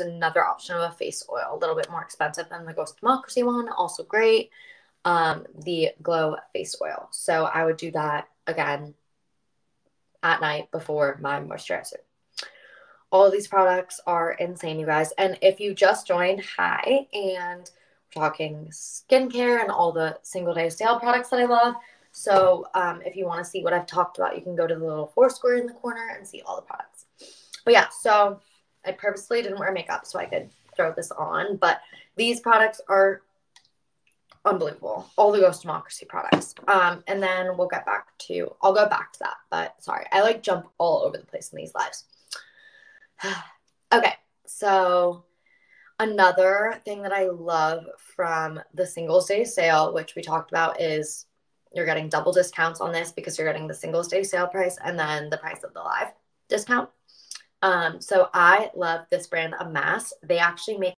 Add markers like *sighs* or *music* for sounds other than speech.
another option of a face oil, a little bit more expensive than the Ghost Democracy one, also great. Um, the Glow face oil. So I would do that again at night before my moisturizer. All these products are insane, you guys. And if you just joined, hi, and we're talking skincare and all the single day sale products that I love. So um, if you want to see what I've talked about, you can go to the little four square in the corner and see all the products. But yeah, so I purposely didn't wear makeup so I could throw this on. But these products are unbelievable. All the Ghost Democracy products. Um, and then we'll get back to, I'll go back to that. But sorry, I like jump all over the place in these lives. *sighs* okay, so another thing that I love from the Singles Day sale, which we talked about, is you're getting double discounts on this because you're getting the Singles Day sale price and then the price of the live discount. Um, so I love this brand Amass. They actually make